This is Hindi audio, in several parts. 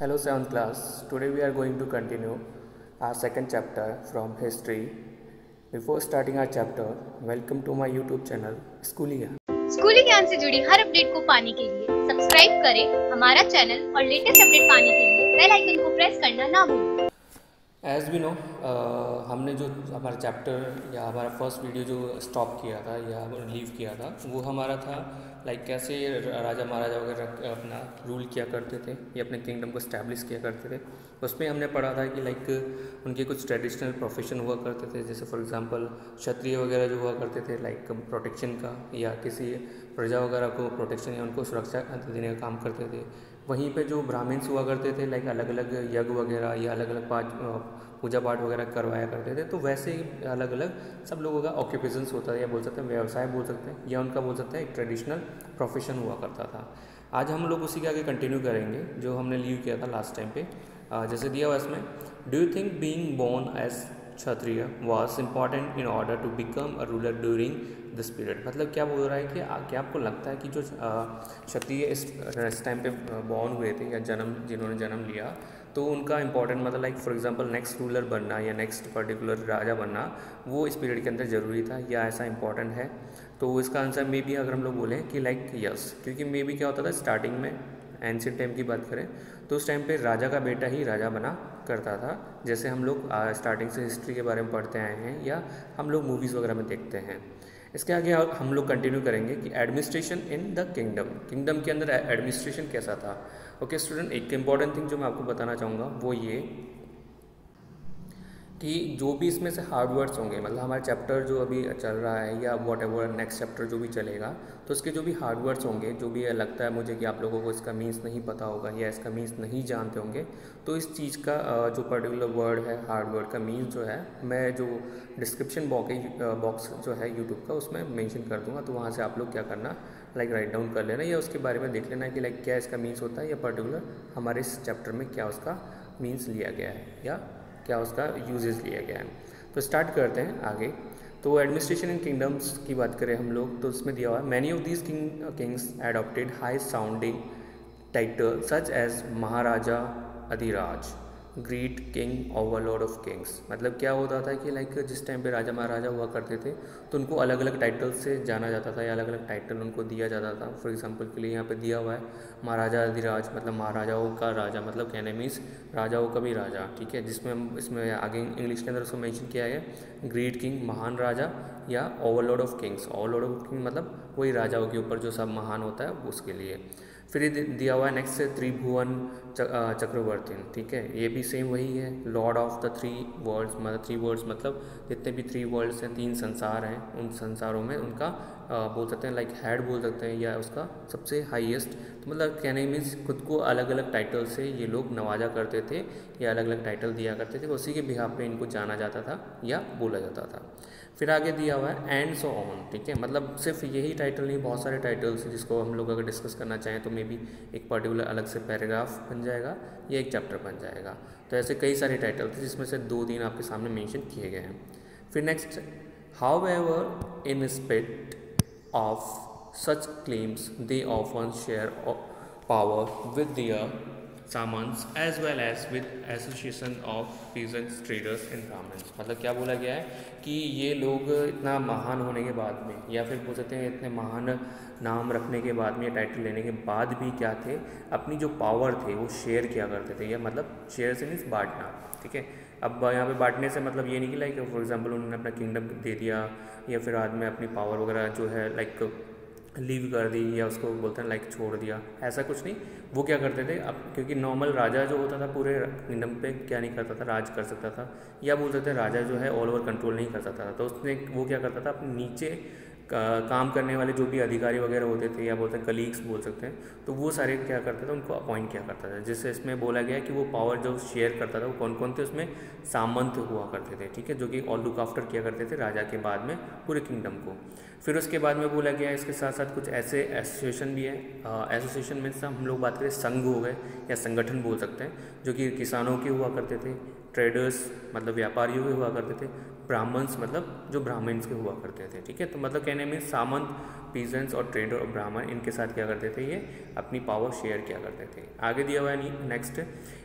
Hello, 7th class. Today we are going to continue our second chapter from history. Before starting our chapter, welcome to my YouTube channel, Schoolia. स्कूली ज्ञान से जुड़ी हर अपडेट को पाने के लिए सब्सक्राइब करें हमारा चैनल और लेटेस्ट अपडेट पाने के लिए बेल आइकन को प्रेस करना ना भूलें एज वी नो हमने जो हमारा चैप्टर या हमारा फ़र्स्ट वीडियो जो स्टॉप किया था या लीव किया था वो हमारा था लाइक like, कैसे राजा महाराजा वगैरह अपना रूल किया करते थे या अपने किंगडम को स्टैब्लिश किया करते थे उसमें हमने पढ़ा था कि लाइक like, उनके कुछ ट्रेडिशनल प्रोफेशन हुआ करते थे जैसे फॉर एग्जांपल क्षत्रिय वगैरह जो हुआ करते थे लाइक like, प्रोटेक्शन का या किसी प्रजा वगैरह को प्रोटेक्शन या उनको सुरक्षा देने का काम करते थे वहीं पे जो ब्राह्मण्स हुआ करते थे लाइक अलग अलग यज्ञ वगैरह या अलग अलग पाठ पूजा पाठ वगैरह करवाया करते थे तो वैसे ही अलग अलग सब लोगों का ऑक्यूपेशंस होता था, या बोल सकते हैं व्यवसाय बोल सकते हैं, या उनका बोल सकते हैं एक ट्रेडिशनल प्रोफेशन हुआ करता था। आज हम लोग उसी के आगे कंटिन्यू करेंगे, जो हमने लीव किया था लास्ट टाइम पे। जैसे दिया हुआ इसमें do you think being born as Kshatriya was important in order to become a ruler during this period मतलब क्या बोल रहा है कि आ, क्या आपको लगता है कि जो क्षत्रिय इस इस टाइम पे बॉर्न हुए थे या जन्म जिन्होंने जन्म लिया तो उनका इंपॉर्टेंट मतलब like for example next ruler बनना या नेक्स्ट पर्टिकुलर राजा बनना वो इस पीरियड के अंदर ज़रूरी था या ऐसा इंपॉर्टेंट है? तो इसका आंसर मे बी अगर हम लोग बोलें कि लाइक यस क्योंकि मे बी क्या होता था स्टार्टिंग में एंशियन टाइम की बात करें तो उस टाइम पे राजा का बेटा ही राजा बना करता था। जैसे हम लोग स्टार्टिंग से हिस्ट्री के बारे में पढ़ते आए हैं या हम लोग मूवीज़ वगैरह में देखते हैं। इसके आगे हम लोग कंटिन्यू करेंगे कि administration in the kingdom kingdom के अंदर एडमिनिस्ट्रेशन कैसा था? ओके स्टूडेंट एक इंपॉर्टेंट थिंग जो मैं आपको बताना चाहूँगा, वो ये कि जो भी इसमें से हार्ड वर्ड्स होंगे मतलब हमारा चैप्टर जो अभी चल रहा है या वॉट एवर नेक्स्ट चैप्टर जो भी चलेगा तो उसके जो भी हार्ड वर्ड्स होंगे, जो भी लगता है मुझे कि आप लोगों को इसका मीन्स नहीं पता होगा या इसका मीन्स नहीं जानते होंगे तो इस चीज़ का जो पर्टिकुलर वर्ड है हार्ड वर्ड का मीन्स जो है, मैं जो डिस्क्रिप्शन बॉक्स जो है यूट्यूब का, उसमें मैंशन कर दूँगा तो वहाँ से आप लोग क्या करना लाइक राइट डाउन कर लेना या उसके बारे में देख लेना कि लाइक क्या इसका मीन्स होता है या पर्टिकुलर हमारे इस चैप्टर में क्या उसका मीन्स लिया गया है, या क्या उसका यूजेज लिया गया है। तो स्टार्ट करते हैं आगे। तो एडमिनिस्ट्रेशन इन किंगडम्स की बात करें हम लोग तो उसमें दिया हुआ है many of these king kings adopted high sounding title such as maharaja adhiraja great king overlord of kings मतलब क्या होता था कि लाइक जिस टाइम पे राजा महाराजा हुआ करते थे तो उनको अलग अलग टाइटल से जाना जाता था या अलग अलग टाइटल उनको दिया जाता था। फॉर एग्जांपल के लिए यहाँ पे दिया हुआ है, महाराजा अधिराज मतलब महाराजाओं का राजा मतलब कहने मीन्स राजाओं का भी राजा, ठीक है? जिसमें हम इसमें आगे इंग्लिश के अंदर उसको मैंशन किया गया ग्रेट किंग महान राजा या overlord of kings overlord of king मतलब वही राजाओं के ऊपर जो सब महान होता है उसके लिए। फिर दिया हुआ है नेक्स्ट त्रिभुवन चक्रवर्ती, ठीक है? ये भी सेम वही है। Lord of the three worlds मतलब थ्री वर्ल्ड्स मतलब जितने भी थ्री वर्ल्ड्स हैं, तीन संसार हैं, उन संसारों में उनका बोल सकते हैं लाइक हेड बोल सकते हैं या उसका सबसे हाईएस्ट तो मतलब कहने मीन्स खुद को अलग अलग टाइटल से ये लोग नवाजा करते थे या अलग अलग टाइटल दिया करते थे, उसी के बिहार पे इनको जाना जाता था या बोला जाता था। फिर आगे दिया हुआ है एंड सो ऑन ठीक है? मतलब सिर्फ़ यही टाइटल नहीं, बहुत सारे टाइटल्स हैं जिसको हम लोग अगर डिस्कस करना चाहें तो मे बी एक पर्टिकुलर अलग से पैराग्राफ बन जाएगा या एक चैप्टर बन जाएगा। तो ऐसे कई सारे टाइटल थे जिसमें से दो तीन आपके सामने मेंशन किए गए हैं। फिर next however in spite of such claims they often share power with their samantas as well as with association of peasants traders in Brahmans मतलब क्या बोला गया है कि ये लोग इतना महान होने के बाद में, या फिर बोल सकते हैं इतने महान नाम रखने के बाद में या टाइटल लेने के बाद भी क्या थे? अपनी जो पावर थे, वो शेयर किया करते थे, या मतलब शेयर से मीन्स बांटना, ठीक है? अब यहाँ पे बांटने से मतलब ये नहीं कि लाइक फॉर एग्जांपल उन्होंने अपना किंगडम दे दिया, या फिर बाद में अपनी पावर वगैरह जो है लाइक लीव कर दी, या उसको बोलते हैं लाइक छोड़ दिया। ऐसा कुछ नहीं। वो क्या करते थे? अब क्योंकि नॉर्मल राजा जो होता था, पूरे किंगडम पे क्या नहीं करता था? राज कर सकता था। या बोल सकते हैं, राजा जो है ऑल ओवर कंट्रोल नहीं कर सकता था। तो उसने वो क्या करता था? अपने नीचे का, काम करने वाले जो भी अधिकारी वगैरह होते थे या बोलते हैं कलीग्स बोल सकते हैं तो वो सारे क्या करते थे उनको अपॉइंट किया करता था। जिससे इसमें बोला गया कि वो पावर जो शेयर करता था वो कौन कौन थे उसमें सामंत हुआ करते थे ठीक है जो कि ऑल लुक आफ्टर किया करते थे राजा के बाद में पूरे किंगडम को। फिर उसके बाद में बोला गया इसके साथ साथ कुछ ऐसे एसोसिएशन भी है। एसोसिएशन में हम लोग बात करें संघ हो गए या संगठन बोल सकते हैं जो कि किसानों के हुआ करते थे ट्रेडर्स मतलब व्यापारियों के हुआ करते थे। ब्राह्मण्स मतलब जो ब्राह्मण्स के हुआ करते थे, ठीक है? तो मतलब कहने में सामंत पीजेंट्स और ट्रेडर और ब्राह्मण, इनके साथ क्या करते थे? ये अपनी पावर शेयर किया करते थे। आगे दिया हुआ है next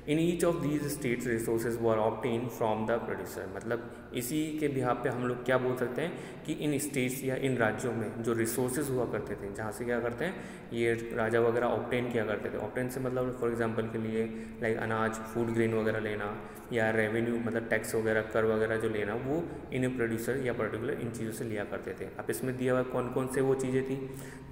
in each of these states resources were obtain from the producer मतलब इसी के बिहार पे हम लोग क्या बोल सकते हैं कि इन स्टेट्स या इन राज्यों में जो रिसोर्सेज हुआ करते थे, जहाँ से क्या करते हैं? ये राजा वगैरह ऑप्टेन किया करते थे। ऑप्टेन से मतलब फॉर एग्ज़ाम्पल के लिए लाइक अनाज फ़ूड ग्रेन वगैरह लेना या रेवेन्यू मतलब टैक्स वगैरह, कर वगैरह जो लेना, वो इन प्रोड्यूसर या पर्टिकुलर इन चीज़ों से लिया करते थे। अब इसमें दिया हुआ कौन कौन से वो चीज़ें थी?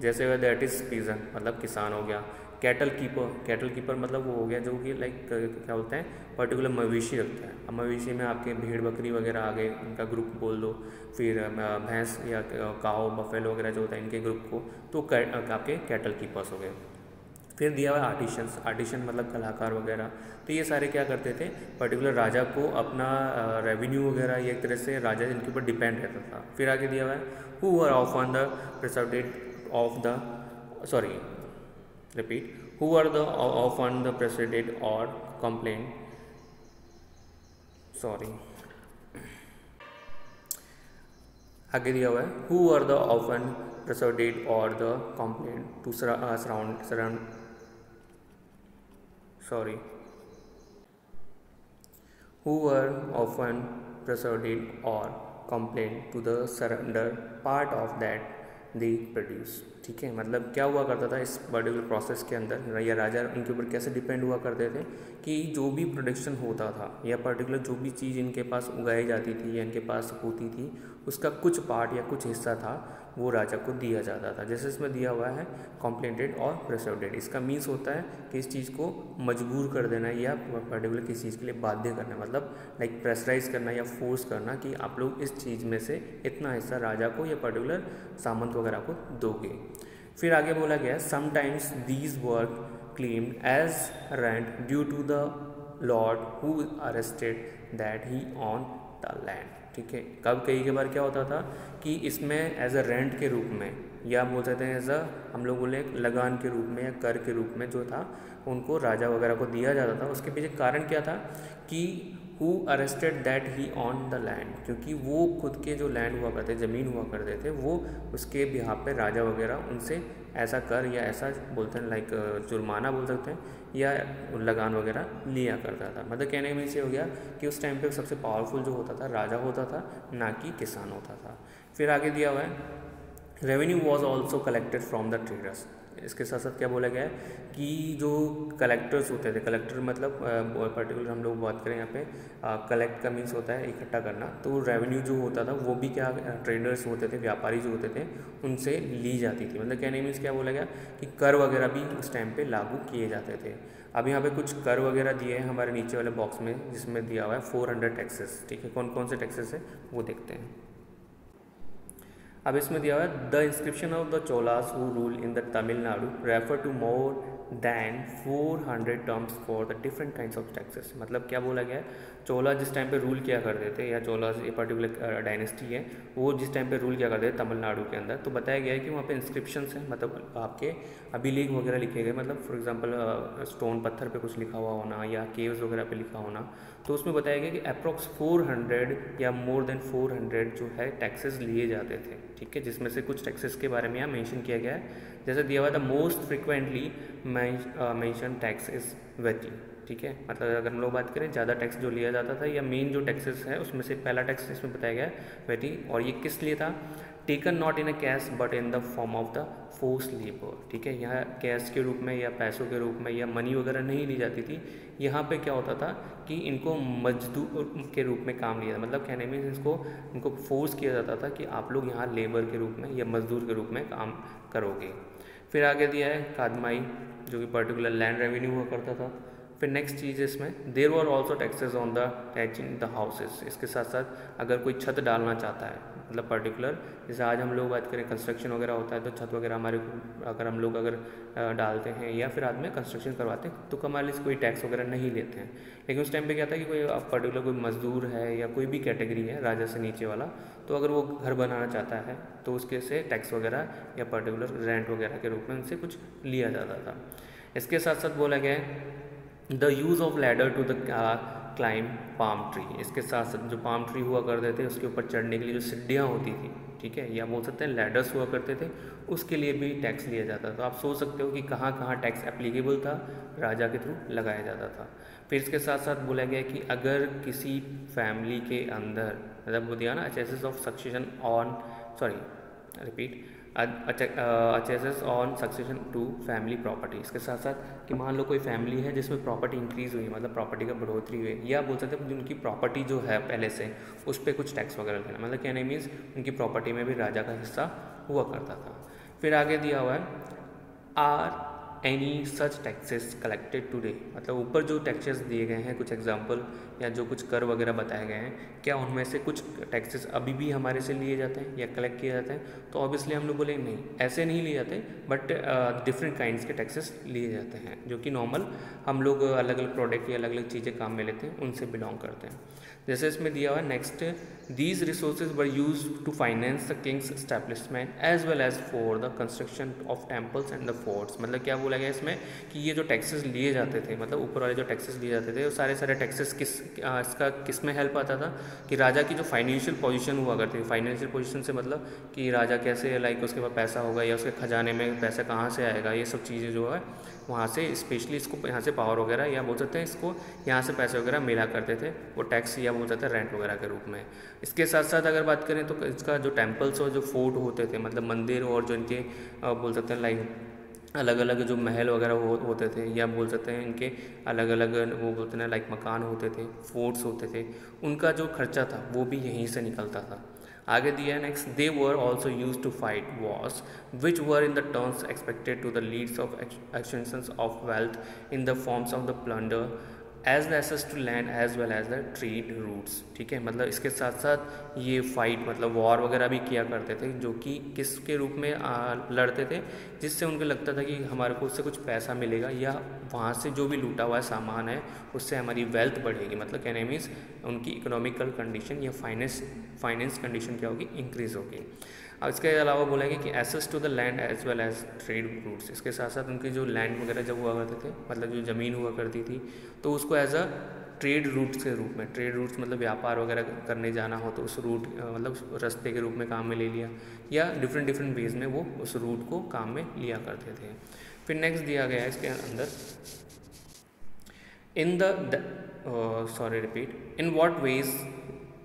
जैसे हुआ दैट इज़ पीजन मतलब किसान हो गया। कैटल कीपर कैटल कीपर मतलब वो हो गया जो कि लाइक क्या बोलते हैं? पर्टिकुलर मवेशी रखता है। अब मवेशी में आपके भेड़ बकरी वगैरह आ गए, उनका ग्रुप बोल दो। फिर भैंस या काओ बफेलो वगैरह जो होता है, इनके ग्रुप को तो आपके कैटल कीपर्स हो गए। फिर दिया हुआ आर्टिशंस, आर्टिशन मतलब कलाकार वगैरह। तो ये सारे क्या करते थे पर्टिकुलर राजा को अपना रेवेन्यू वगैरह एक तरह से राजा इनके ऊपर डिपेंड रहता था। फिर आगे दिया हुआ है who are of on the persuaded of the sorry repeat, who are the often the preceded or complaint sorry. आगे दिया हुआ है who are the often persuaded और the complaint to surround sorry who are often persuaded or complain to the surrender part of that they produce? ठीक है मतलब क्या हुआ करता था इस पर्टिकुलर प्रोसेस के अंदर? या राजा उनके ऊपर कैसे डिपेंड हुआ करते थे कि जो भी प्रोडक्शन होता था या पर्टिकुलर जो भी चीज़ इनके पास उगाई जाती थी या इनके पास होती थी, उसका कुछ पार्ट या कुछ हिस्सा था वो राजा को दिया जाता था, जैसे इसमें दिया हुआ है कॉम्प्लेंटेड और प्रेसोडेड इसका मीन्स होता है कि इस चीज़ को मजबूर कर देना या पर्टिकुलर किसी चीज़ के लिए बाध्य करना मतलब लाइक प्रेसराइज करना या फोर्स करना कि आप लोग इस चीज़ में से इतना हिस्सा राजा को या पर्टिकुलर सामंत वगैरह को दोगे। फिर आगे बोला गया sometimes these work claimed as rent due to the lord who arrested that he owned the land ठीक है? कब कई के बार क्या होता था कि इसमें एज अ रेंट के रूप में, या बोल सकते हैं एज अ हम लोग बोले लगान के रूप में या कर के रूप में जो था, उनको राजा वगैरह को दिया जाता था। उसके पीछे कारण क्या था कि who arrested that he owned the land क्योंकि वो खुद के जो लैंड हुआ करते, ज़मीन हुआ करते थे, वो उसके बिहार पे राजा वगैरह उनसे ऐसा कर या ऐसा बोलते हैं लाइक जुर्माना बोल सकते हैं, या लगान वगैरह लिया करता था। मतलब कहने में से हो गया कि उस टाइम पे सबसे पावरफुल जो होता था, राजा होता था, ना कि किसान होता था। फिर आगे दिया हुआ है revenue was also collected from the traders इसके साथ साथ क्या बोला गया है कि जो कलेक्टर्स होते थे कलेक्टर मतलब पर्टिकुलर हम लोग बात करें यहाँ पे कलेक्ट का मीन्स होता है इकट्ठा करना। तो रेवेन्यू जो होता था, वो भी क्या ट्रेडर्स होते थे, व्यापारी जो होते थे, उनसे ली जाती थी। मतलब कहने मीन्स क्या बोला गया कि कर वगैरह भी उस टाइम पर लागू किए जाते थे। अब यहाँ पे कुछ कर वगैरह दिए हैं हमारे नीचे वाले बॉक्स में, जिसमें दिया हुआ है फोर हंड्रेड टैक्सेस ठीक है कौन कौन से टैक्सेस है, वो देखते हैं। अब इसमें दिया हुआ है the inscription of the Cholas who rule in the Tamil Nadu refer to more than four hundred terms for the different kind of taxes मतलब क्या बोला गया है? चोला जिस टाइम पे रूल किया करते थे, या चोला ये पर्टिकुलर डायनेस्टी है, वो जिस टाइम पे रूल किया करते थे तमिलनाडु के अंदर तो बताया गया है कि वहाँ पे इंस्क्रिप्शन हैं मतलब आपके अभिलेख वगैरह लिखे गए मतलब फॉर एग्जांपल स्टोन पत्थर पे कुछ लिखा हुआ होना, या केव्स वगैरह पे लिखा होना तो उसमें बताया गया कि अप्रोक्स 400 या मोर देन 400 जो है टैक्सेस लिए जाते थे, ठीक है? जिसमें से कुछ टैक्सेस के बारे में यहाँ मैंशन किया गया है। जैसे दिया हुआ the most frequently mentioned tax is vetti ठीक है? मतलब अगर हम लोग बात करें, ज़्यादा टैक्स जो लिया जाता था या मेन जो टैक्सेस है, उसमें से पहला टैक्स इसमें बताया गया वेटी और ये किस लिए था? Taken not in a cash but in the form of the forced labour ठीक है? यहाँ कैश के रूप में या पैसों के रूप में या मनी वगैरह नहीं ली जाती थी। यहाँ पे क्या होता था कि इनको मजदूर के रूप में काम लिया मतलब कहने में इसको, इनको फोर्स किया जाता था कि आप लोग यहाँ लेबर के रूप में या मजदूर के रूप में काम करोगे। फिर आगे दिया है, कादमाई, जो कि पर्टिकुलर लैंड रेवेन्यू हुआ करता था। फिर नेक्स्ट चीज़ इसमें there were also taxes on the thatching the houses इसके साथ साथ अगर कोई छत डालना चाहता है मतलब पर्टिकुलर जैसे आज हम लोग बात करें कंस्ट्रक्शन वगैरह होता है तो छत वगैरह हमारे, अगर हम लोग अगर डालते हैं या फिर आदमी कंस्ट्रक्शन करवाते हैं तो हमारे लिए कोई टैक्स वगैरह नहीं लेते हैं. लेकिन उस टाइम पे क्या था कि कोई पर्टिकुलर कोई मजदूर है या कोई भी कैटेगरी है, राजा से नीचे वाला तो अगर वो घर बनाना चाहता है तो उसके से टैक्स वगैरह या पर्टिकुलर रेंट वगैरह के रूप में उनसे कुछ लिया जाता था. इसके साथ साथ बोला गया है the use of ladder to the climb palm tree इसके साथ साथ जो पाम ट्री हुआ करते थे, उसके ऊपर चढ़ने के लिए जो सीढ़ियाँ होती थी, ठीक है? या बोल सकते हैं लैडर्स हुआ करते थे, उसके लिए भी टैक्स लिया जाता था। तो आप सोच सकते हो कि कहाँ कहाँ टैक्स एप्लीकेबल था, राजा के थ्रू लगाया जाता था। फिर इसके साथ साथ बोला गया कि अगर किसी फैमिली के अंदर मतलब वो दिया ना cesses of succession on sorry repeat a cesses on succession to family property इसके साथ साथ कि मान लो कोई फैमिली है जिसमें प्रॉपर्टी इंक्रीज़ हुई मतलब प्रॉपर्टी का बढ़ोतरी हुई, या बोल सकते हैं उनकी प्रॉपर्टी जो है पहले से, उस पर कुछ टैक्स वगैरह लेना। मतलब कहने मीन्स उनकी प्रॉपर्टी में भी राजा का हिस्सा हुआ करता था। फिर आगे दिया हुआ है are any such taxes collected today मतलब ऊपर जो टैक्सेस दिए गए हैं, कुछ एग्ज़ाम्पल या जो कुछ कर वगैरह बताए गए हैं, क्या उनमें से कुछ टैक्सेस अभी भी हमारे से लिए जाते हैं या कलेक्ट किए जाते हैं? तो ऑब्वियसली हम लोग बोलेंगे नहीं, ऐसे नहीं लिए जाते बट डिफरेंट काइंड्स के टैक्सेस लिए जाते हैं, जो कि नॉर्मल हम लोग अलग अलग प्रोडक्ट या अलग अलग चीज़ें काम में लेते हैं, उनसे बिलोंग करते हैं. जैसे इसमें दिया हुआ next these resources were used to finance the king's establishment as well as for the construction of temples and the forts मतलब क्या बोला गया इसमें? कि ये जो टैक्सेस लिए जाते थे मतलब ऊपर वाले जो टैक्सेस लिए जाते थे वो सारे सारे टैक्सेस किस आ, इसका किसमें हेल्प आता था? कि राजा की जो फाइनेंशियल पोजीशन हुआ करती थी। फाइनेंशियल पोजीशन से मतलब कि राजा कैसे लाइक उसके पास पैसा होगा या उसके खजाने में पैसा कहाँ से आएगा? ये सब चीज़ें जो है वहाँ से स्पेशली इसको यहाँ से पावर वगैरह या बोल सकते हैं इसको यहाँ से पैसे वगैरह मिला करते थे वो टैक्स या बोल सकते हैं रेंट वगैरह के रूप में। इसके साथ साथ अगर बात करें तो इसका जो टेम्पल्स और जो फोर्ट होते थे मतलब मंदिर और जो इनके बोल सकते हैं लाइक अलग अलग जो महल वगैरह हो, होते थे या बोल सकते हैं इनके अलग अलग वो बोलते हैं लाइक मकान होते थे फोर्ट्स होते थे उनका जो खर्चा था वो भी यहीं से निकलता था। Agadianacs they were also used to fight wars which were in the turns expected to the leads of ex extensions of wealth in the forms of the plunder as the access to land as well as the trade routes ठीक है? मतलब इसके साथ साथ ये फाइट मतलब वॉर वगैरह भी किया करते थे जो कि किसके रूप में आ, लड़ते थे जिससे उनको लगता था कि हमारे को उससे कुछ पैसा मिलेगा या वहाँ से जो भी लूटा हुआ सामान है उससे हमारी वेल्थ बढ़ेगी। मतलब कहने मीन्स उनकी इकोनॉमिकल कंडीशन या फाइनेंस फाइनेंस कंडीशन क्या होगी? इंक्रीज़ होगी। अब इसके अलावा बोलेंगे कि access to the land as well as trade routes इसके साथ साथ उनकी जो लैंड वगैरह जब हुआ करते थे मतलब जो ज़मीन हुआ करती थी तो उसको एज अ ट्रेड रूट्स के रूप में ट्रेड रूट्स मतलब व्यापार वगैरह करने जाना हो तो उस रूट मतलब रास्ते के रूप में काम में ले लिया, या डिफरेंट डिफरेंट वेज में वो उस रूट को काम में लिया करते थे। फिर नेक्स्ट दिया गया है इसके अंदर in the sorry repeat in what ways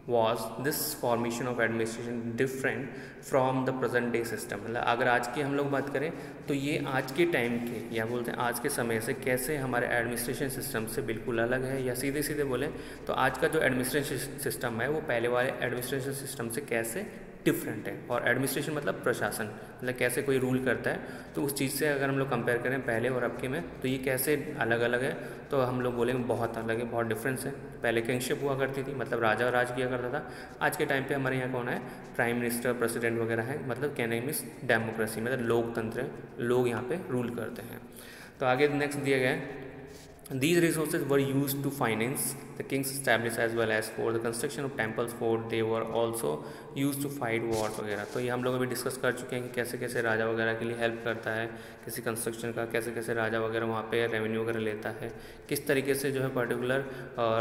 was this formation of administration different from the present day system मतलब अगर आज की हम लोग बात करें तो ये आज के टाइम के, या बोलते हैं आज के समय से कैसे हमारे एडमिनिस्ट्रेशन सिस्टम से बिल्कुल अलग है, या सीधे सीधे बोलें तो आज का जो एडमिनिस्ट्रेशन सिस्टम है, वो पहले वाले एडमिनिस्ट्रेशन सिस्टम से कैसे डिफरेंट है। और एडमिनिस्ट्रेशन मतलब प्रशासन मतलब कैसे कोई रूल करता है तो उस चीज़ से अगर हम लोग कंपेयर करें पहले और अब के में तो ये कैसे अलग अलग है तो हम लोग बोलेंगे बहुत अलग है, बहुत डिफरेंस है। पहले किंगशिप हुआ करती थी मतलब राजा और राज किया करता था। आज के टाइम पे हमारे यहाँ कौन है? प्राइम मिनिस्टर प्रेसिडेंट वगैरह है मतलब कहने मीन्स डेमोक्रेसी मतलब लोकतंत्र लोग यहाँ पर रूल करते हैं। तो आगे नेक्स्ट दिया गया These resources were used to finance the king's established as well as for the construction of temples, fort. They were also used to fight wars वगैरह। तो ये हम लोग अभी डिस्कस कर चुके हैं कि कैसे कैसे राजा वगैरह के लिए हेल्प करता है, किसी कंस्ट्रक्शन का, कैसे कैसे राजा वगैरह वहाँ पे रेवेन्यू वगैरह लेता है, किस तरीके से जो है पर्टिकुलर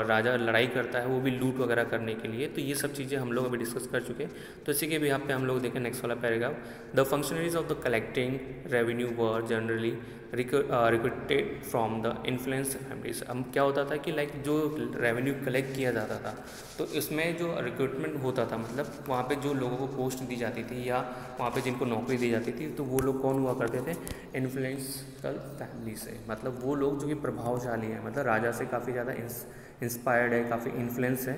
राजा लड़ाई करता है, वो भी लूट वगैरह करने के लिए। तो ये सब चीज़ें हम लोग अभी डिस्कस कर चुके हैं। तो इसी के भी यहाँ पे हम लोग देखें नेक्स्ट वाला paragraph the functionaries of the collecting revenue were generally recruited from the influence families हम क्या होता था कि लाइक जो रेवेन्यू कलेक्ट किया जाता था तो इसमें जो रिक्रूटमेंट होता था मतलब वहाँ पे जो लोगों को पोस्ट दी जाती थी या वहाँ पे जिनको नौकरी दी जाती थी तो वो लोग कौन हुआ करते थे? इन्फ्लुएंसल फैमिली से। मतलब वो लोग जो कि प्रभावशाली हैं मतलब राजा से काफ़ी ज़्यादा इंस्पायर्ड है, काफ़ी इन्फ्लुएंस है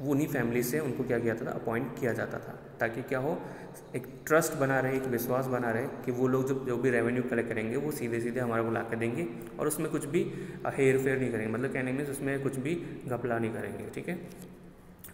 वो उन्हीं फैमिली से उनको क्या किया जाता था? अपॉइंट किया जाता था, ताकि क्या हो, एक ट्रस्ट बना रहे, एक विश्वास बना रहे कि वो लोग जो जो भी रेवेन्यू कलेक्ट करेंगे, वो सीधे सीधे हमारे को ला कर देंगे और उसमें कुछ भी हेर फेर नहीं करेंगे। मतलब कहने में उसमें कुछ भी घपला नहीं करेंगे, ठीक है?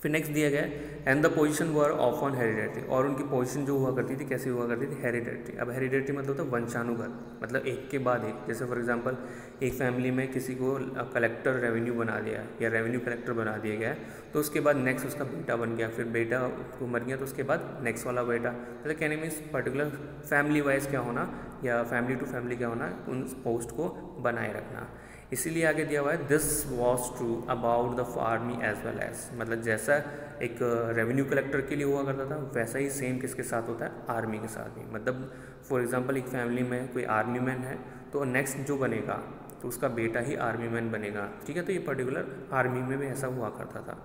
फिर नेक्स्ट दिया गया and the position were of on hereditary और उनकी पोजिशन जो हुआ करती थी, कैसे हुआ करती थी? हेरिडेटरी अब हेरिडेटरी मतलब होता है वंशानुगत मतलब एक के बाद एक, जैसे फॉर एग्जांपल एक फैमिली में किसी को कलेक्टर रेवेन्यू बना दिया, या रेवेन्यू कलेक्टर बना दिया गया तो उसके बाद नेक्स्ट उसका बेटा बन गया, फिर बेटा को मर गया तो उसके बाद नेक्स्ट वाला बेटा मतलब कहने में इस पर्टिकुलर फैमिली वाइज क्या होना, या फैमिली टू फैमिली क्या होना, उन पोस्ट को बनाए रखना। इसीलिए आगे दिया हुआ है this was true about the army as well as मतलब जैसा एक रेवेन्यू कलेक्टर के लिए हुआ करता था, वैसा ही सेम किसके साथ होता है? आर्मी के साथ भी मतलब फॉर एग्ज़ाम्पल एक फैमिली में कोई आर्मी मैन है तो नेक्स्ट जो बनेगा तो उसका बेटा ही आर्मी मैन बनेगा। ठीक है तो ये पर्टिकुलर आर्मी में भी ऐसा हुआ करता था।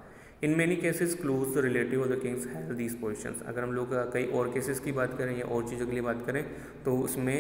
In many cases close the relative of the kings have these position अगर हम लोग कई और केसेस की बात करें या और चीज़ों के लिए बात करें तो उसमें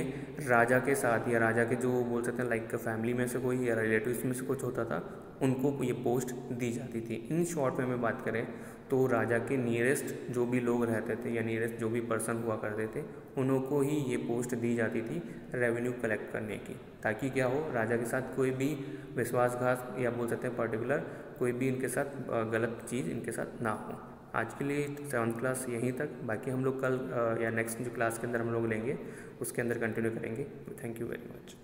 राजा के साथ या राजा के जो बोल सकते हैं लाइक फैमिली में से कोई या रिलेटिव में से कुछ होता था, उनको ये पोस्ट दी जाती थी। इन शॉर्ट में में बात करें तो राजा के नियरेस्ट जो भी लोग रहते थे या नियरेस्ट जो भी पर्सन हुआ करते थे, उनको ही ये पोस्ट दी जाती थी रेवेन्यू कलेक्ट करने की। ताकि क्या हो, राजा के साथ कोई भी विश्वासघात या बोल सकते हैं पर्टिकुलर कोई भी इनके साथ गलत चीज़ इनके साथ ना हो। आज के लिए सेवन्थ क्लास यहीं तक। बाकी हम लोग कल या नेक्स्ट जो क्लास के अंदर हम लोग लेंगे, उसके अंदर कंटिन्यू करेंगे। Thank you very much